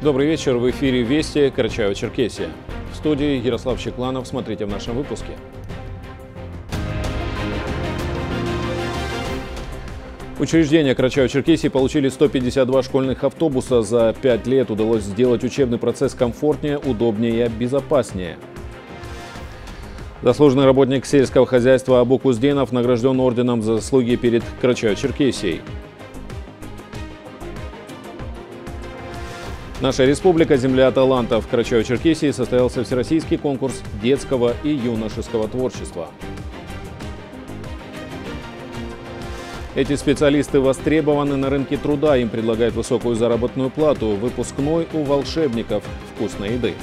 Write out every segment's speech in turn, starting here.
Добрый вечер. В эфире Вести Карачаево-Черкесия. В студии Ярослав Чекланов. Смотрите в нашем выпуске. Учреждения Карачаево-Черкесии получили 152 школьных автобуса. За пять лет удалось сделать учебный процесс комфортнее, удобнее и безопаснее. Заслуженный работник сельского хозяйства Абу Кузденов награжден орденом за заслуги перед Карачаево-Черкесией. Наша республика «Земля талантов» в Карачаево-Черкесии состоялся всероссийский конкурс детского и юношеского творчества. Эти специалисты востребованы на рынке труда, им предлагают высокую заработную плату, выпускной у волшебников вкусной еды.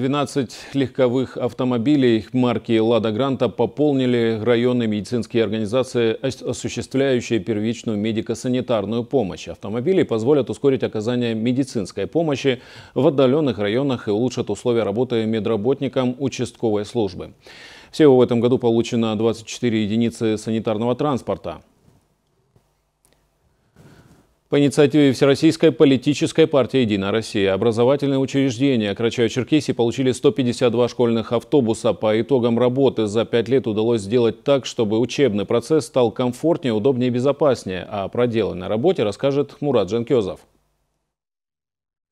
12 легковых автомобилей марки «Лада Гранта» пополнили районные медицинские организации, осуществляющие первичную медико-санитарную помощь. Автомобили позволят ускорить оказание медицинской помощи в отдаленных районах и улучшат условия работы медработникам участковой службы. Всего в этом году получено 24 единицы санитарного транспорта. По инициативе Всероссийской политической партии «Единая Россия» образовательные учреждения Карачаево-Черкесии получили 152 школьных автобуса. По итогам работы за пять лет удалось сделать так, чтобы учебный процесс стал комфортнее, удобнее и безопаснее. О проделанной работе расскажет Мурат Жанкезов.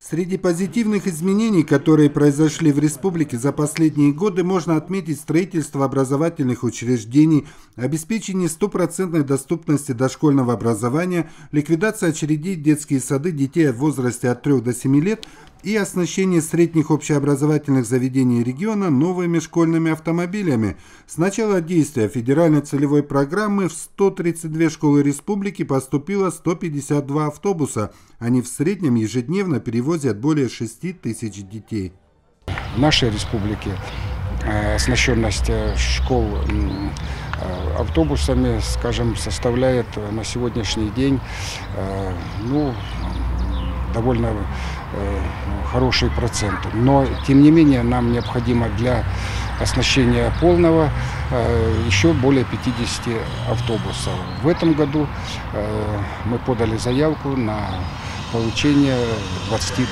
Среди позитивных изменений, которые произошли в республике за последние годы, можно отметить строительство образовательных учреждений, обеспечение стопроцентной доступности дошкольного образования, ликвидация очередей детские сады детей в возрасте от 3 до 7 лет, и оснащение средних общеобразовательных заведений региона новыми школьными автомобилями. С начала действия федеральной целевой программы в 132 школы республики поступило 152 автобуса. Они в среднем ежедневно перевозят более 6 тысяч детей. В нашей республике э, оснащенность э, школ э, автобусами, скажем, составляет на сегодняшний день ну, довольно Э, хорошие проценты. Но, тем не менее, нам необходимо для оснащения полного э, еще более 50 автобусов. В этом году э, мы подали заявку на получение 22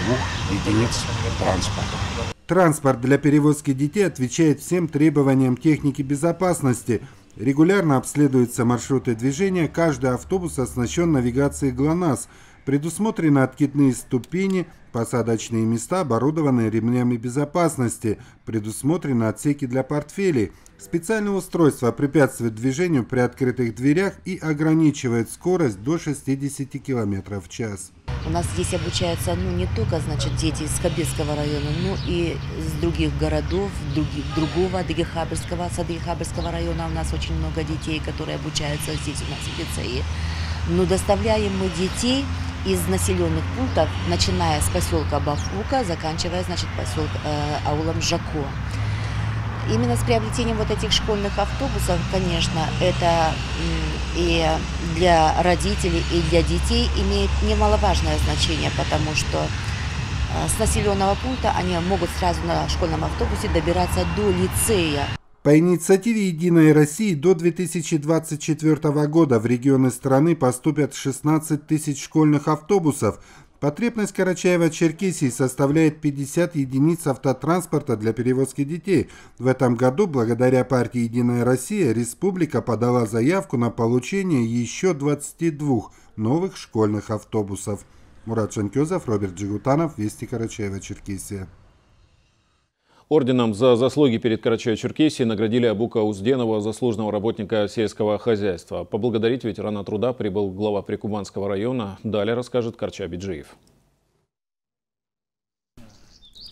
единиц транспорта. Транспорт для перевозки детей отвечает всем требованиям техники безопасности. Регулярно обследуются маршруты движения, каждый автобус оснащен навигацией ГЛОНАСС – Предусмотрены откидные ступени, посадочные места, оборудованные ремнями безопасности, предусмотрены отсеки для портфелей. Специальное устройство препятствует движению при открытых дверях и ограничивает скорость до 60 км в час. У нас здесь обучаются ну, не только значит, дети из Кабельского района, но и из других городов, других, другого Адыгехабельского, с района у нас очень много детей, которые обучаются здесь у нас в лицее. Но доставляем мы детей из населенных пунктов, начиная с поселка Бафука, заканчивая, значит, поселок, э, аулом Жако. Именно с приобретением вот этих школьных автобусов, конечно, это и для родителей, и для детей имеет немаловажное значение, потому что э, с населенного пункта они могут сразу на школьном автобусе добираться до лицея. По инициативе «Единой России» до 2024 года в регионы страны поступят 16 тысяч школьных автобусов. Потребность Карачаева-Черкесии составляет 50 единиц автотранспорта для перевозки детей. В этом году, благодаря партии «Единая Россия», республика подала заявку на получение еще 22 новых школьных автобусов. Мурат Шанкезов, Роберт Джигутанов, Вести Карачаева-Черкесия. Орденом за заслуги перед Карачаево-Черкесией наградили Абука Узденова, заслуженного работника сельского хозяйства. Поблагодарить ветерана труда прибыл глава Прикубанского района. Далее расскажет Карча Биджиев.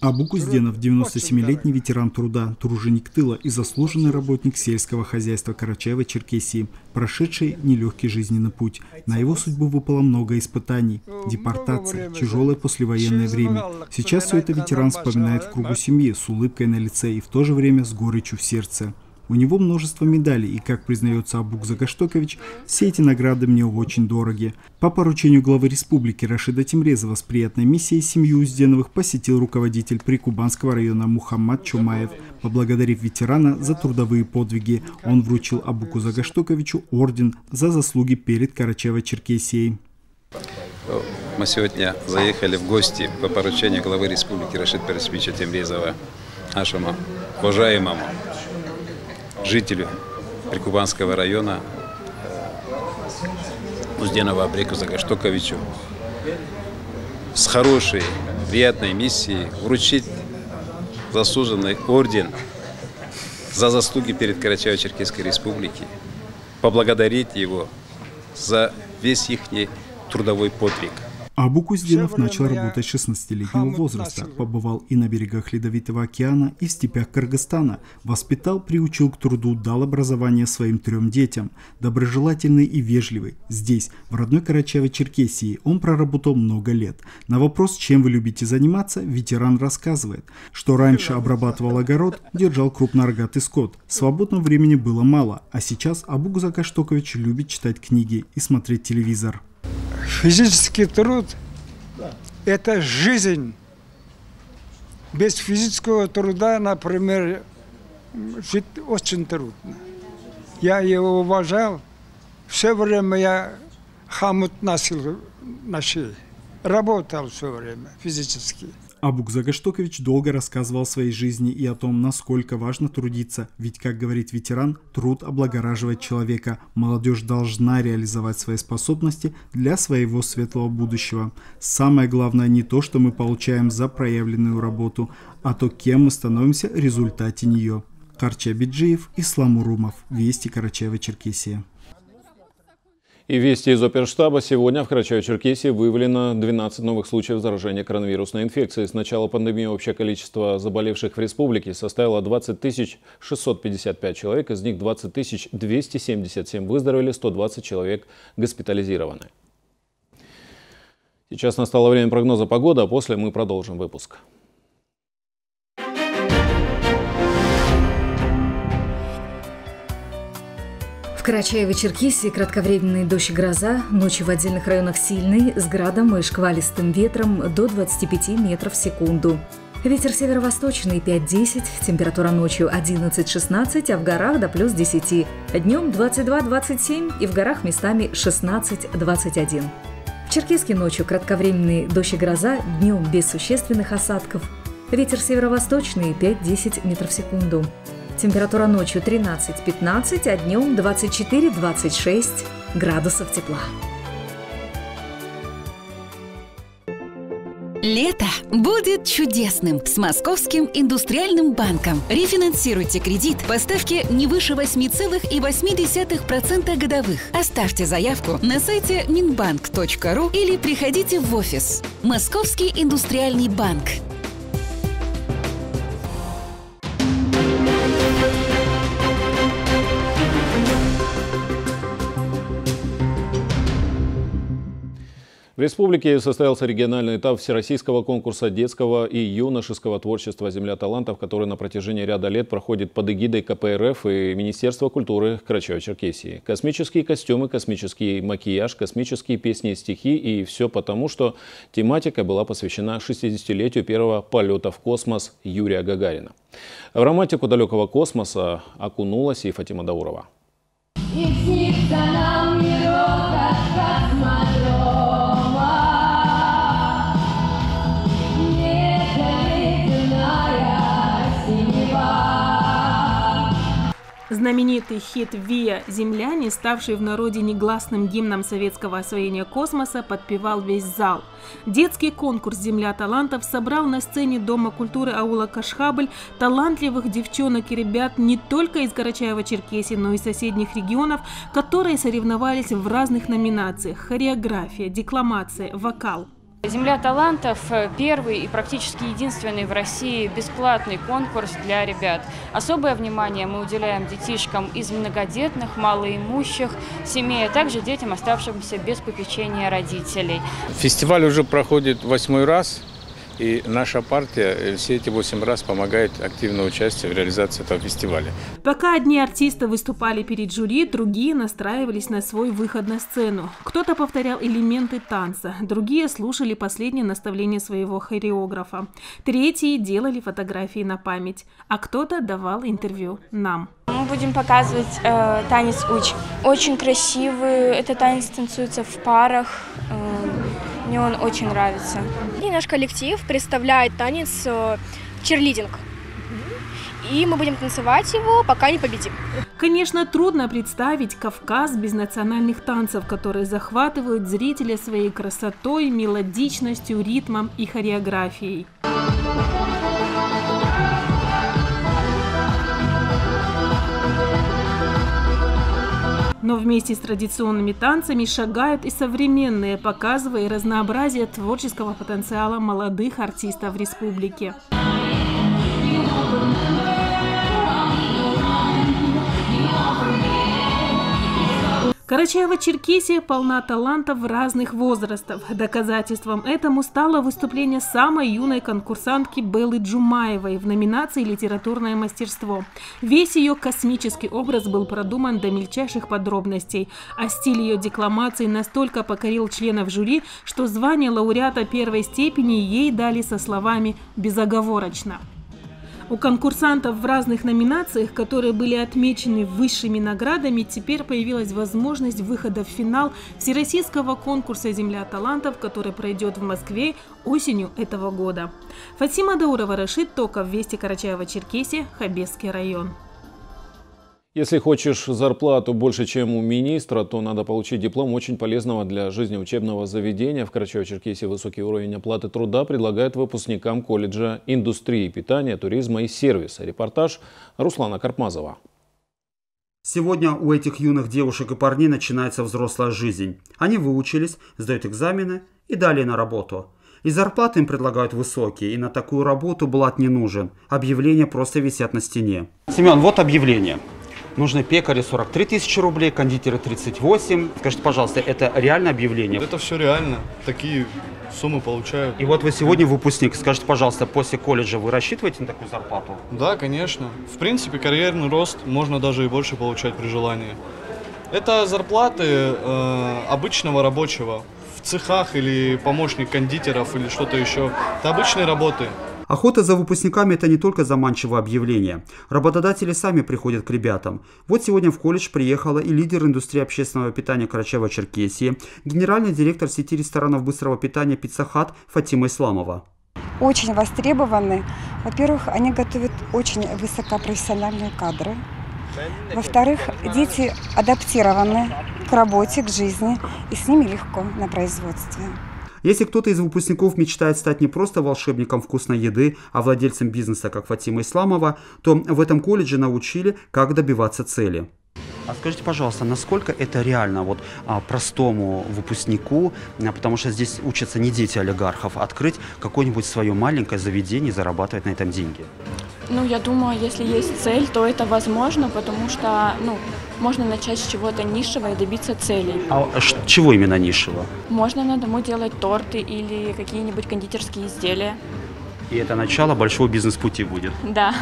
Абу Кузденов, 97-летний ветеран труда, труженик тыла и заслуженный работник сельского хозяйства Карачаева-Черкесии, прошедший нелегкий жизненный путь. На его судьбу выпало много испытаний. Депортация, тяжелое послевоенное время. Сейчас все это ветеран вспоминает в кругу семьи, с улыбкой на лице и в то же время с горечью в сердце. У него множество медалей, и, как признается Абук Загаштокович, все эти награды мне очень дороги. По поручению главы республики Рашида Тимрезова с приятной миссией семью Узденовых посетил руководитель Прикубанского района Мухаммад Чумаев. Поблагодарив ветерана за трудовые подвиги, он вручил Абуку Загаштоковичу орден за заслуги перед Карачаево-Черкесией. Мы сегодня заехали в гости по поручению главы республики Рашид Пересмича Темрезова, нашему уважаемому жителю Прикубанского района Узденова Абреку Загаштоковичу с хорошей, приятной миссией вручить заслуженный орден за заслуги перед Карачаево-Черкесской республикой, поблагодарить его за весь их трудовой подвиг. Абу Куздинов начал работать с 16-летнего возраста, побывал и на берегах Ледовитого океана, и в степях Кыргызстана, воспитал, приучил к труду, дал образование своим трем детям. Доброжелательный и вежливый. Здесь, в родной Карачаево-Черкесии, он проработал много лет. На вопрос, чем вы любите заниматься, ветеран рассказывает, что раньше обрабатывал огород, держал крупнорогатый скот. Свободного времени было мало, а сейчас Абук Закаштокович любит читать книги и смотреть телевизор. Физический труд – это жизнь. Без физического труда, например, жить очень трудно. Я его уважал. Все время я хамут носил на шее. Работал все время физически. Абук Загаштокович долго рассказывал о своей жизни и о том, насколько важно трудиться, ведь, как говорит ветеран, труд облагораживает человека. Молодежь должна реализовать свои способности для своего светлого будущего. Самое главное не то, что мы получаем за проявленную работу, а то, кем мы становимся в результате нее. Карча Биджиев, Ислам Урумов, Вести Карачаева-Черкесия. И вести из оперштаба. Сегодня в Карачаево-Черкесии выявлено 12 новых случаев заражения коронавирусной инфекцией. С начала пандемии общее количество заболевших в республике составило 20 655 человек. Из них 20 277 выздоровели, 120 человек госпитализированы. Сейчас настало время прогноза погоды, а после мы продолжим выпуск. Карачаево-Черкесии кратковременный дождь и гроза, ночью в отдельных районах сильный, с градом и шквалистым ветром до 25 метров в секунду. Ветер северо-восточный 5-10, температура ночью 11-16, а в горах до плюс 10. Днем 22-27 и в горах местами 16-21. В Черкеске ночью кратковременный дождь и гроза, днем без существенных осадков. Ветер северо-восточный 5-10 метров в секунду. Температура ночью 13-15, а днем 24-26 градусов тепла. Лето будет чудесным с Московским индустриальным банком. Рефинансируйте кредит по ставке не выше 8,8% годовых. Оставьте заявку на сайте minbank.ru или приходите в офис. Московский индустриальный банк. В республике состоялся региональный этап всероссийского конкурса детского и юношеского творчества «Земля талантов», который на протяжении ряда лет проходит под эгидой КПРФ и Министерства культуры Карачаево-Черкесии. Космические костюмы, космический макияж, космические песни и стихи и все потому, что тематика была посвящена 60-летию первого полета в космос Юрия Гагарина. В романтику далекого космоса окунулась и Фатима Даурова. И Знаменитый хит «Виа. Земляне», ставший в народе негласным гимном советского освоения космоса, подпевал весь зал. Детский конкурс «Земля талантов» собрал на сцене Дома культуры аула Кашхабль талантливых девчонок и ребят не только из Карачаева-Черкесии, но и соседних регионов, которые соревновались в разных номинациях – хореография, декламация, вокал. «Земля талантов» – первый и практически единственный в России бесплатный конкурс для ребят. Особое внимание мы уделяем детишкам из многодетных, малоимущих семей, а также детям, оставшимся без попечения родителей. Фестиваль уже проходит восьмой раз. И наша партия э, все эти восемь раз помогает активно участие в реализации этого фестиваля. Пока одни артисты выступали перед жюри, другие настраивались на свой выход на сцену. Кто-то повторял элементы танца, другие слушали последние наставления своего хореографа. Третьи делали фотографии на память, а кто-то давал интервью нам. Мы будем показывать э, танец уч. Очень красивый, это танец танцуется в парах. Э, мне он очень нравится. И наш коллектив представляет танец э, черлидинг. И мы будем танцевать его, пока не победим. Конечно, трудно представить Кавказ без национальных танцев, которые захватывают зрителя своей красотой, мелодичностью, ритмом и хореографией. Но вместе с традиционными танцами шагают и современные, показывая разнообразие творческого потенциала молодых артистов республики. Карачаево-Черкесия полна талантов разных возрастов. Доказательством этому стало выступление самой юной конкурсантки Беллы Джумаевой в номинации «Литературное мастерство». Весь ее космический образ был продуман до мельчайших подробностей, а стиль ее декламации настолько покорил членов жюри, что звание лауреата первой степени ей дали со словами «безоговорочно». У конкурсантов в разных номинациях, которые были отмечены высшими наградами, теперь появилась возможность выхода в финал Всероссийского конкурса «Земля талантов», который пройдет в Москве осенью этого года. Фатима Даурова, Рашид Токов, Вести Карачаева-Черкесия, Хабесский район. Если хочешь зарплату больше, чем у министра, то надо получить диплом очень полезного для жизни учебного заведения. В Карачаево-Черкесии высокий уровень оплаты труда предлагает выпускникам колледжа индустрии питания, туризма и сервиса. Репортаж Руслана Карпмазова. Сегодня у этих юных девушек и парней начинается взрослая жизнь. Они выучились, сдают экзамены и далее на работу. И зарплаты им предлагают высокие, и на такую работу блат не нужен. Объявления просто висят на стене. Семен, вот объявление. Нужны пекари 43 тысячи рублей, кондитеры 38. Скажите, пожалуйста, это реальное объявление? Это все реально. Такие суммы получают. И вот вы сегодня выпускник. Скажите, пожалуйста, после колледжа вы рассчитываете на такую зарплату? Да, конечно. В принципе, карьерный рост можно даже и больше получать при желании. Это зарплаты э, обычного рабочего в цехах или помощник кондитеров или что-то еще. Это обычные работы. Охота за выпускниками – это не только заманчивое объявление. Работодатели сами приходят к ребятам. Вот сегодня в колледж приехала и лидер индустрии общественного питания Карачаева-Черкесии, генеральный директор сети ресторанов быстрого питания «Пиццахат» Фатима Исламова. Очень востребованы. Во-первых, они готовят очень высокопрофессиональные кадры. Во-вторых, дети адаптированы к работе, к жизни, и с ними легко на производстве. Если кто-то из выпускников мечтает стать не просто волшебником вкусной еды, а владельцем бизнеса, как Фатима Исламова, то в этом колледже научили, как добиваться цели. А скажите, пожалуйста, насколько это реально вот а, простому выпускнику, а, потому что здесь учатся не дети олигархов, открыть какое-нибудь свое маленькое заведение и зарабатывать на этом деньги? Ну, я думаю, если есть цель, то это возможно, потому что, ну, можно начать с чего-то низшего и добиться целей. А чего именно низшего? Можно на дому делать торты или какие-нибудь кондитерские изделия. И это начало большого бизнес-пути будет? Да.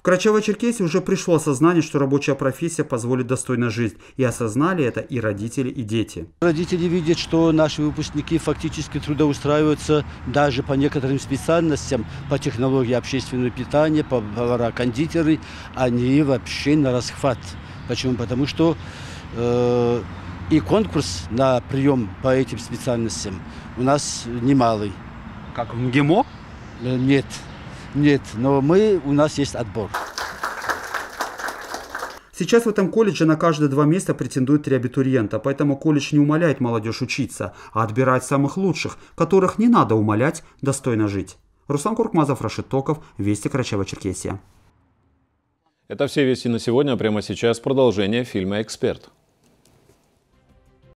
В Карачаево-Черкесии уже пришло осознание, что рабочая профессия позволит достойно жить. И осознали это и родители, и дети. Родители видят, что наши выпускники фактически трудоустраиваются даже по некоторым специальностям, по технологии общественного питания, по повара, кондитеры, они вообще на расхват. Почему? Потому что э, и конкурс на прием по этим специальностям у нас немалый. Как в МГИМО? Э, нет. Нет, но мы, у нас есть отбор. Сейчас в этом колледже на каждые два места претендуют три абитуриента, поэтому колледж не умоляет молодежь учиться, а отбирает самых лучших, которых не надо умолять достойно жить. Руслан Куркмазов, Рашид Токов, Вести Карачаева-Черкесия. Это все вести на сегодня, а прямо сейчас продолжение фильма «Эксперт».